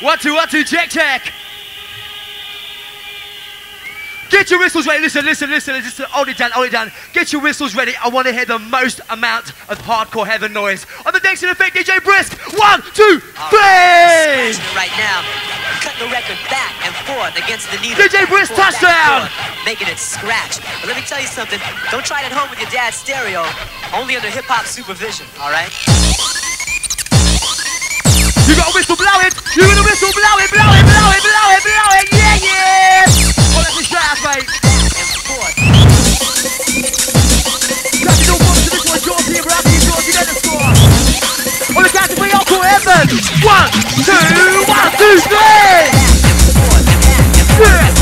One, two, one, two, check, check. Get your whistles ready. Listen, listen, listen, listen. Hold it down, hold it down. Get your whistles ready. I want to hear the most amount of hardcore heaven noise. On the Dixon Effect, DJ Brisk. One, two, three. Right now. Cut the record back and forth against the needle. DJ Brisk, forth, touchdown. forth, Making it scratch. But let me tell you something. Don't try it at home with your dad's stereo. Only under hip hop supervision, all right? You got a whistle, blow it. You got a whistle, blow it, blow it, blow it, blow it, blow it. Yeah, yeah. Oh, that's a shout, mate. One this one, of three. One, two, one, two, three. Yeah.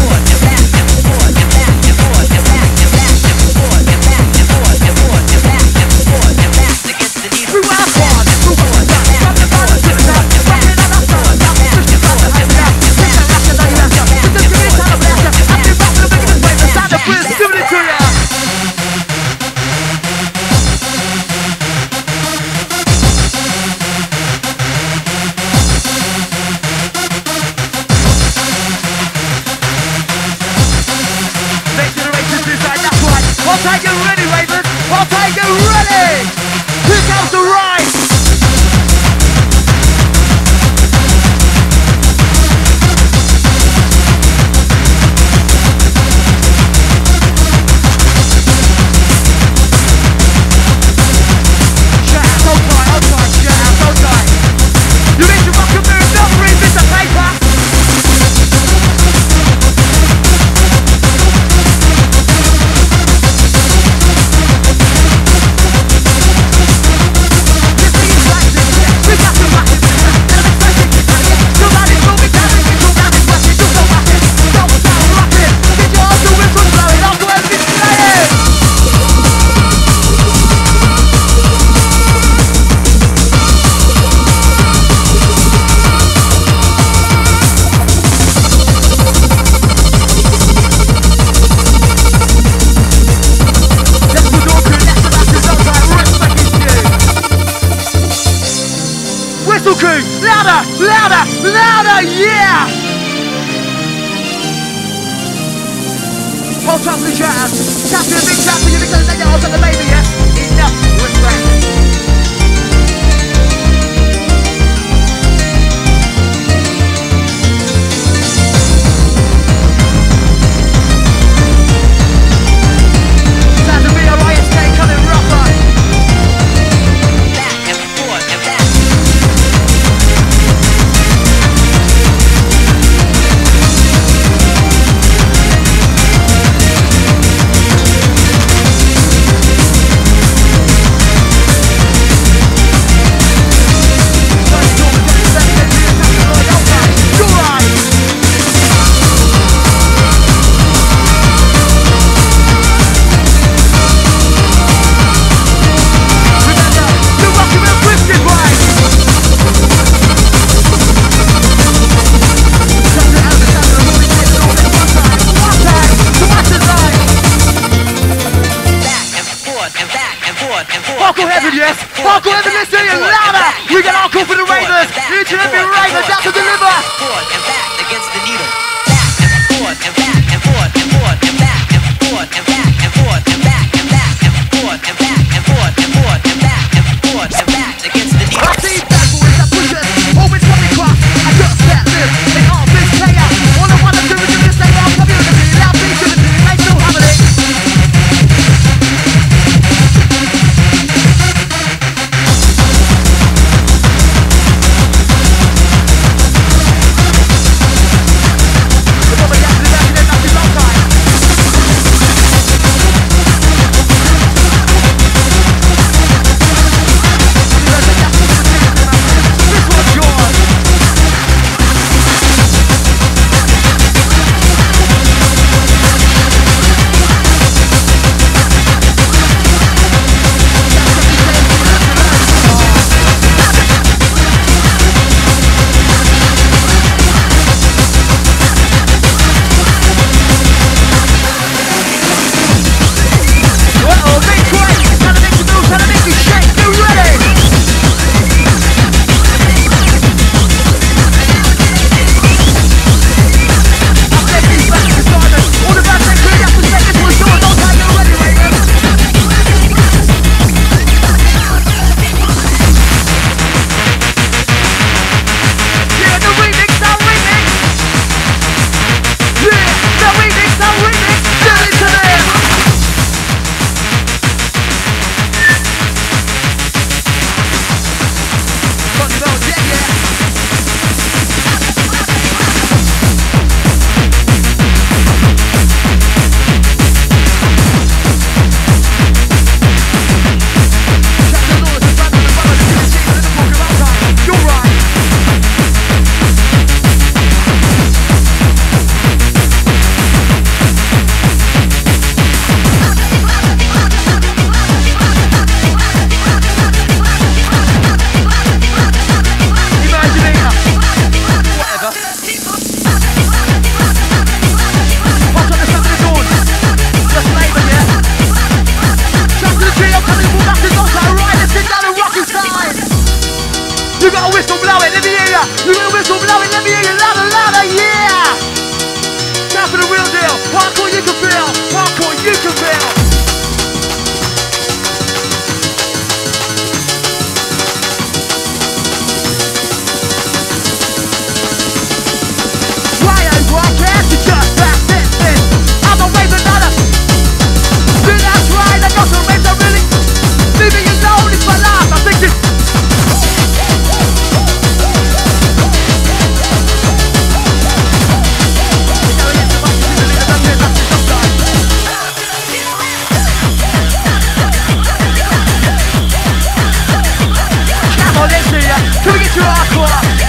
Крахла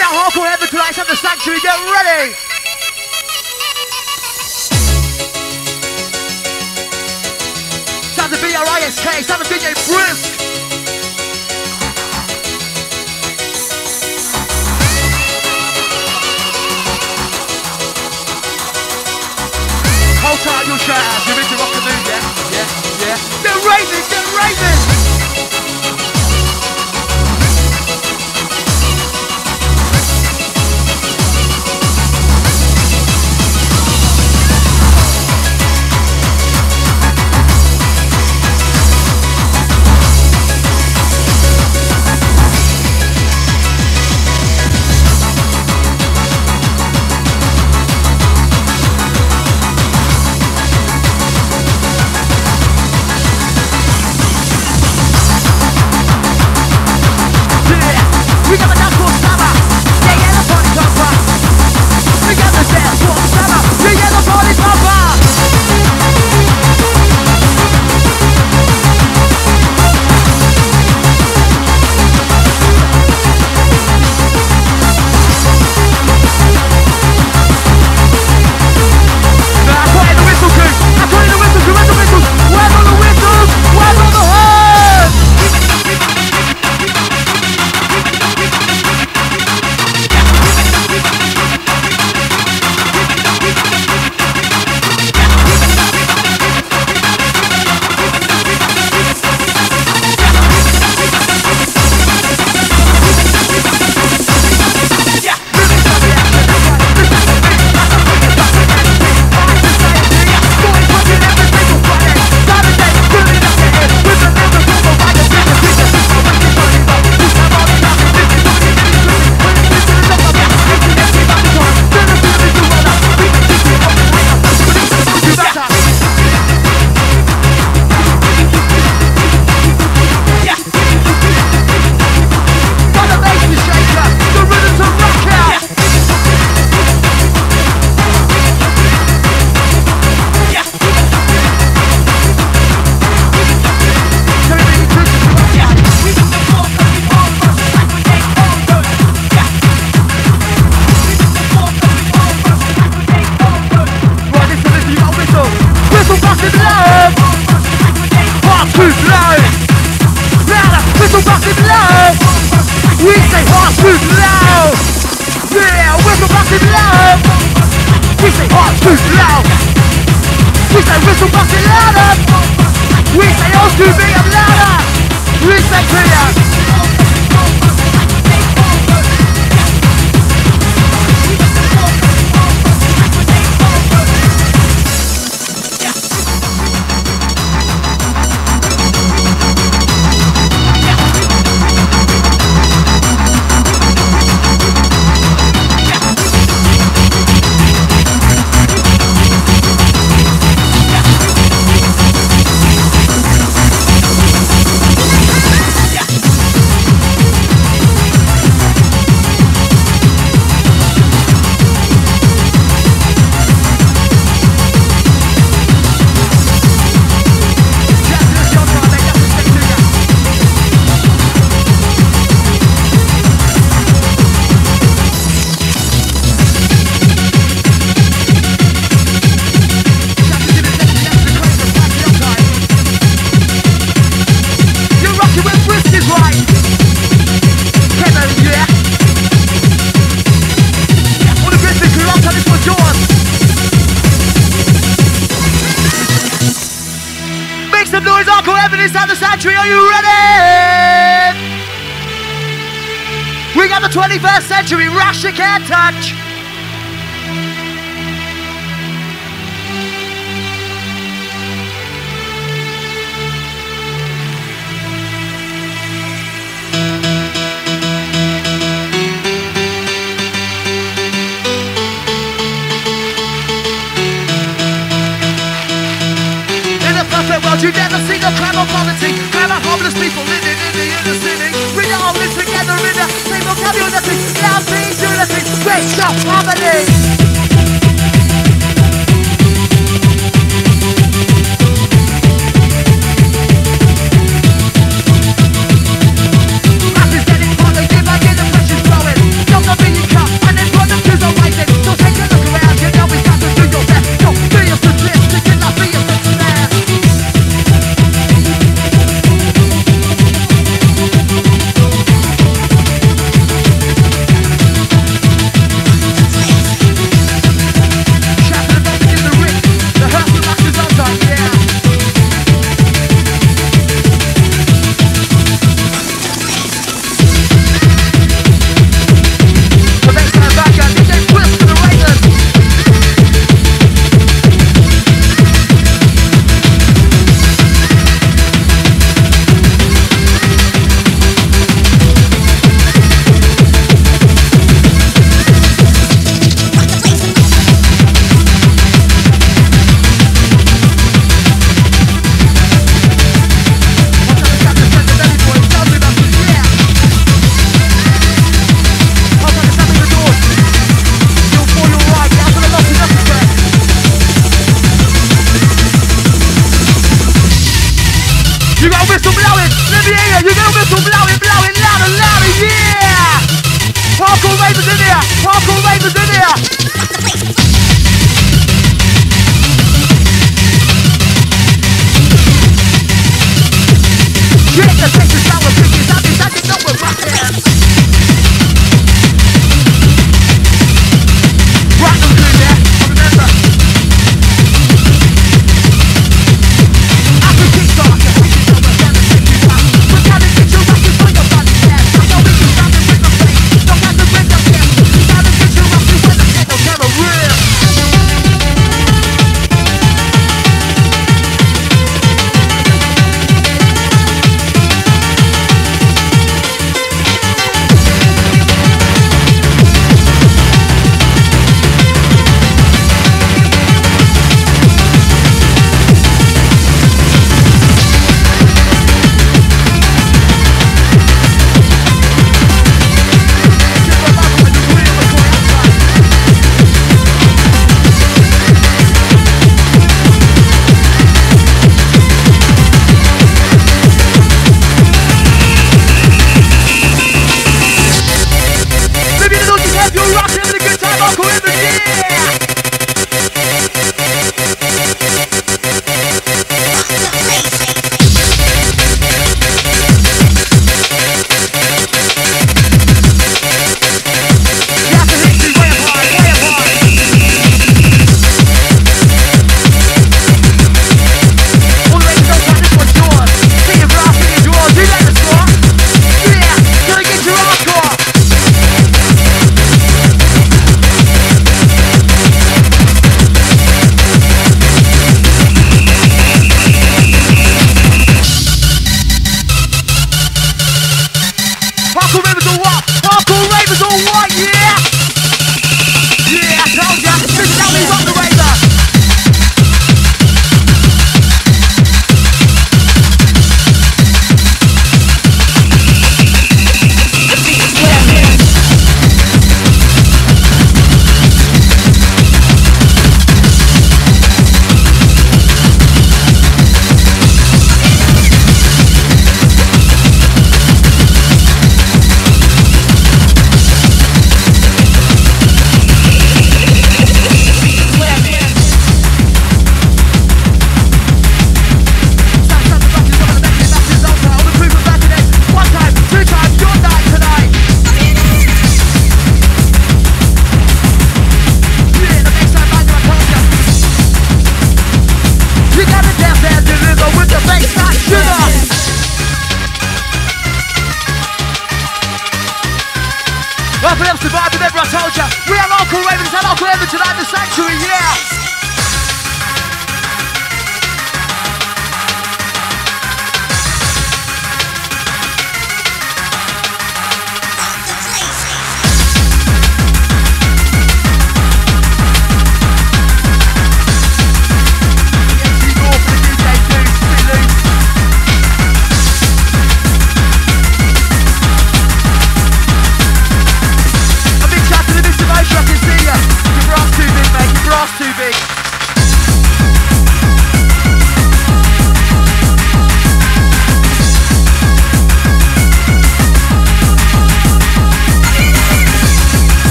we are hardcore heaven tonight. It's at the sanctuary. Get ready. Time to be our ISK. Time to DJ Brisk. Hold tight your shirt out. You're into rock and move, yeah? Yeah, yeah. They're raving. They're raving.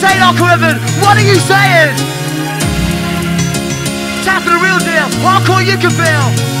Saying, Uncle Evan? What are you saying? Tap for the real deal. Hardcore you can feel.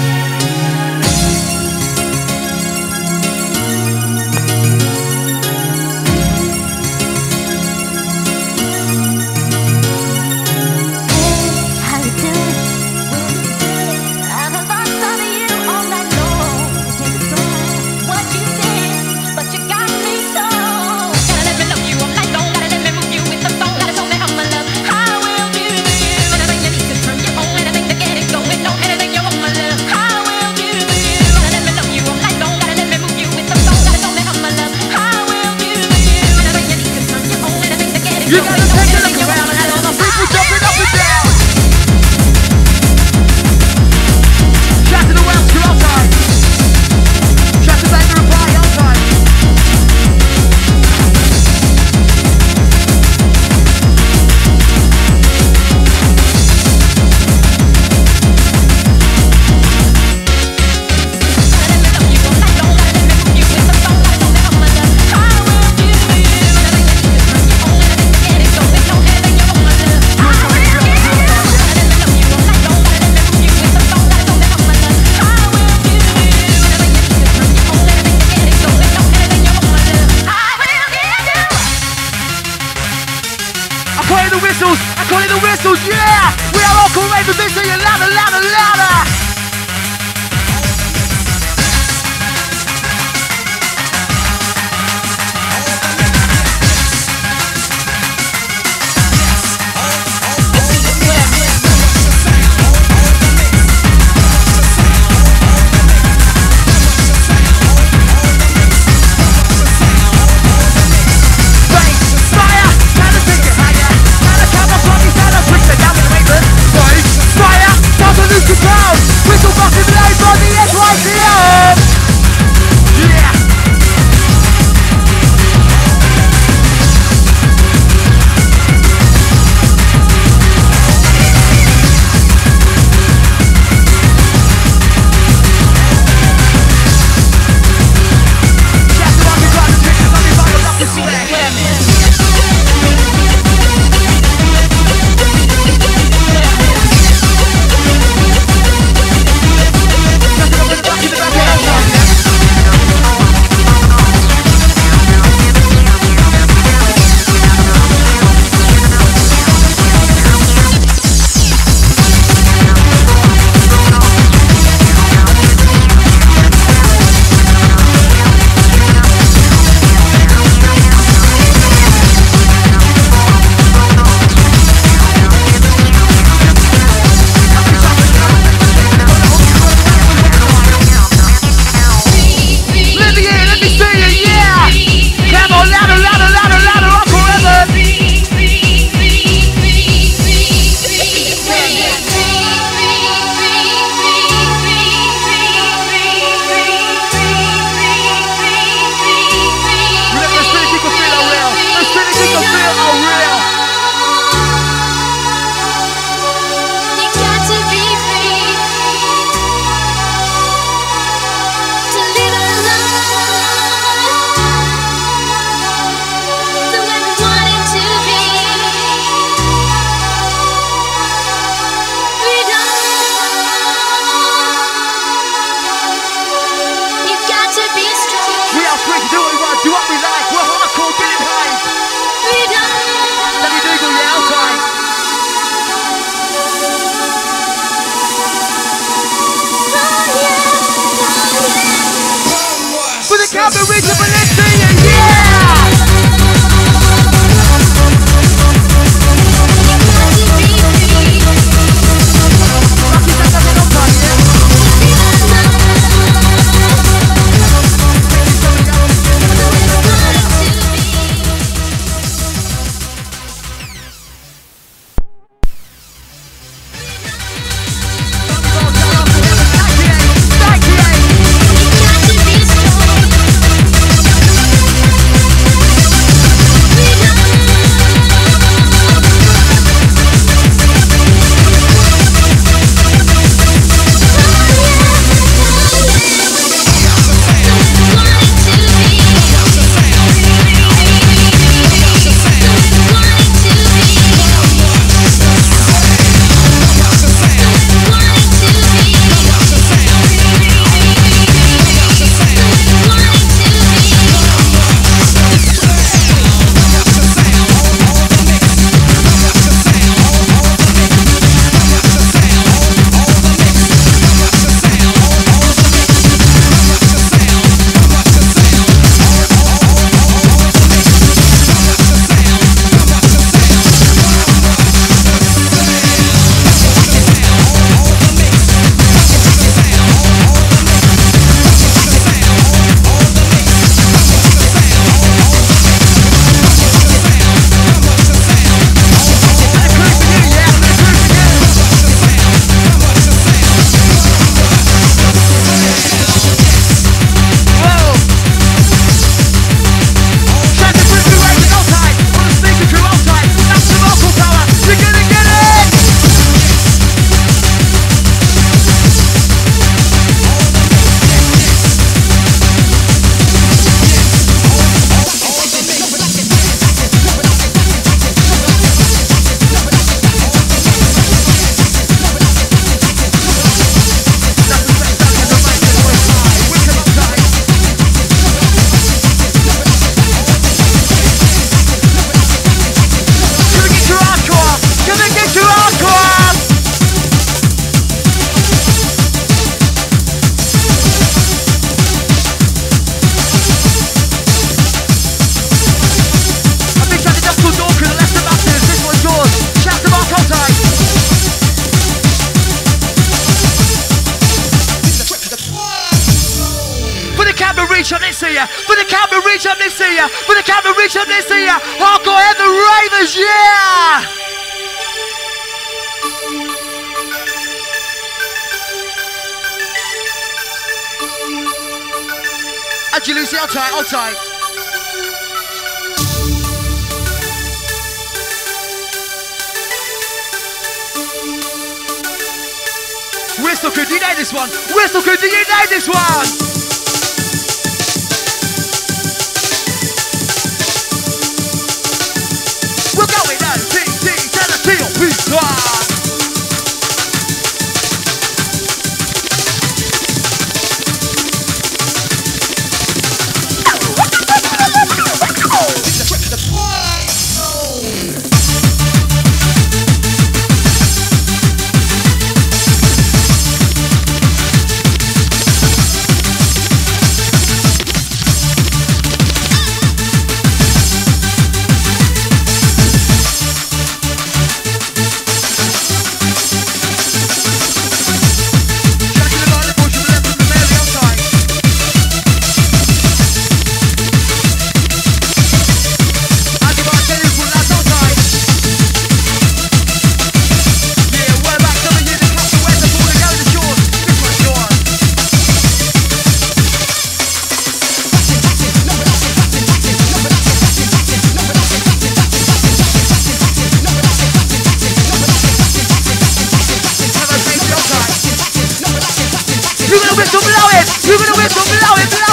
Reach up, see ya. For the camera reach up, see ya. For the camera reach up, see ya. Hardcore and the Ravens, yeah! Actually, Lucy, outside, outside. Whistle crew, do you know this one? Whistle crew, do you know this one? The hardcore hit. It's like that, and that's the way it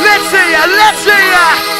Let's see ya, let's see ya.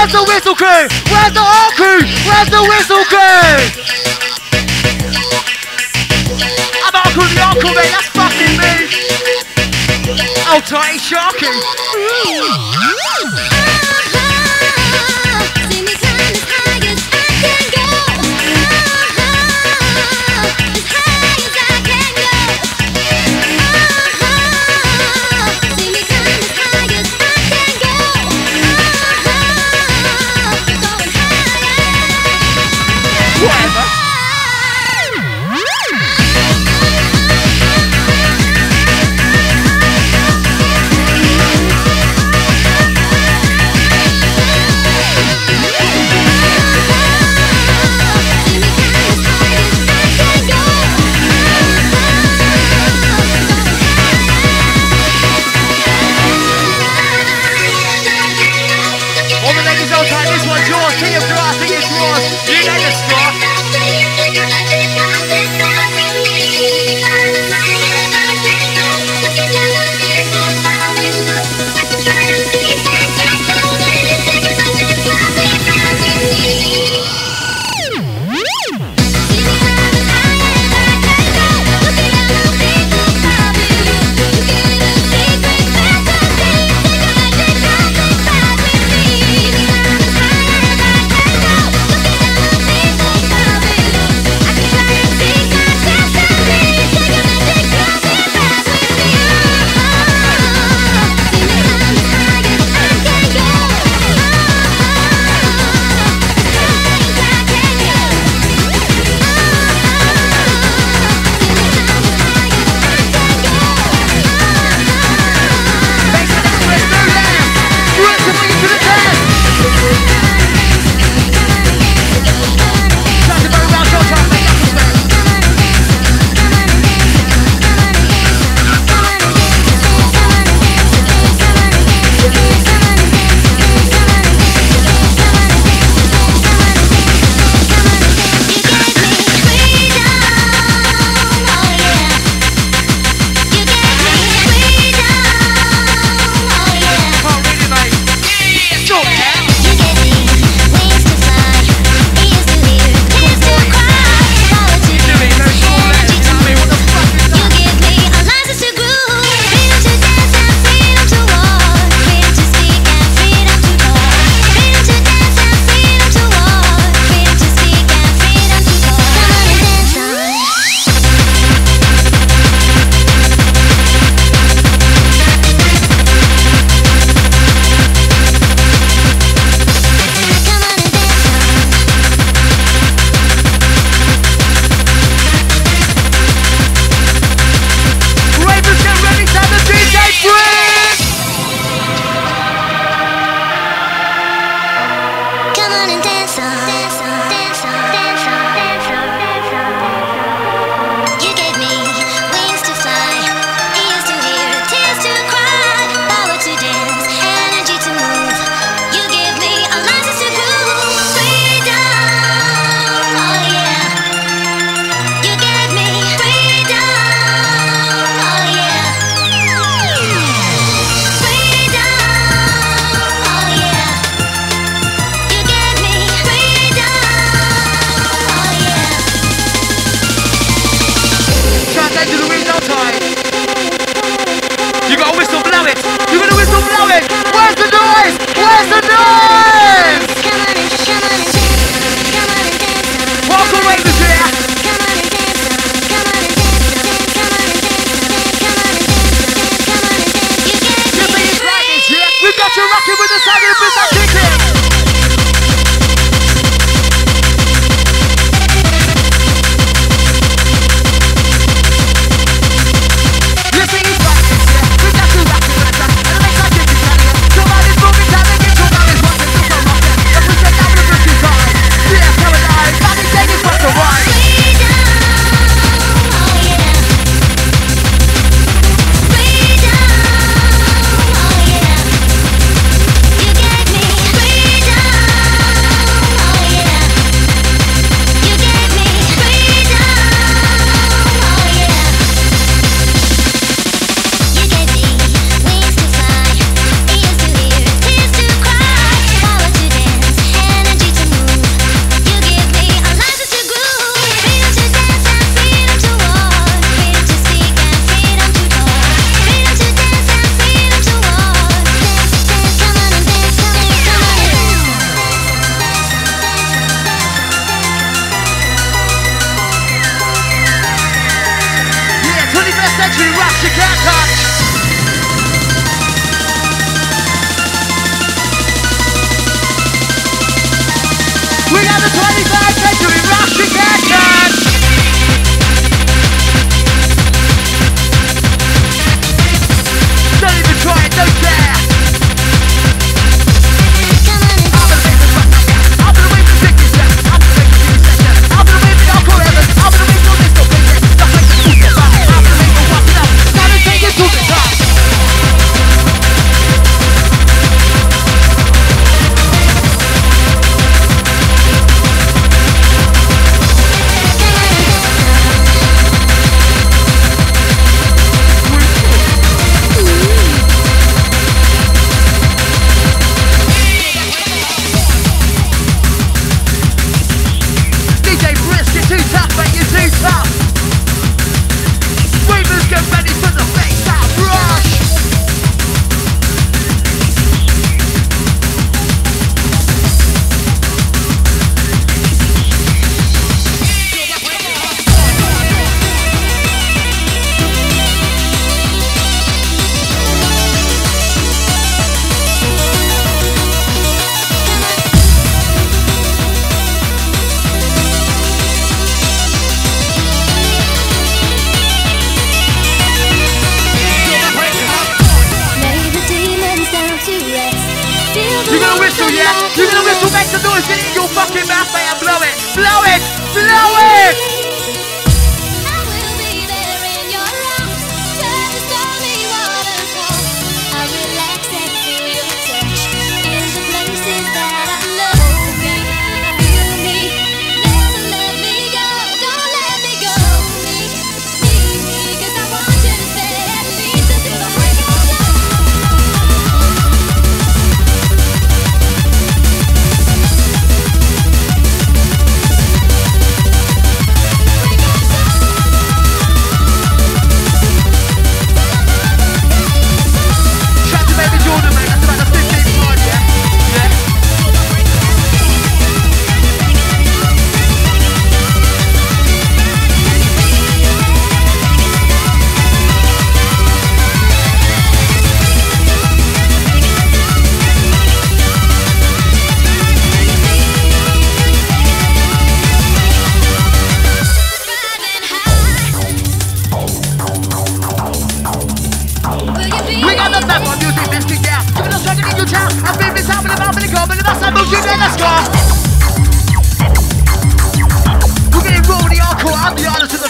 Where's the whistle crew? Where's the all crew? Where's the whistle crew? I'm out with the uncle, mate. That's fucking me. Oh, tight, Sharky. to town. I feel me time, but I'm out for the club, and that's how you know let's go. We're getting rolling the hardcore, I'm the artist of the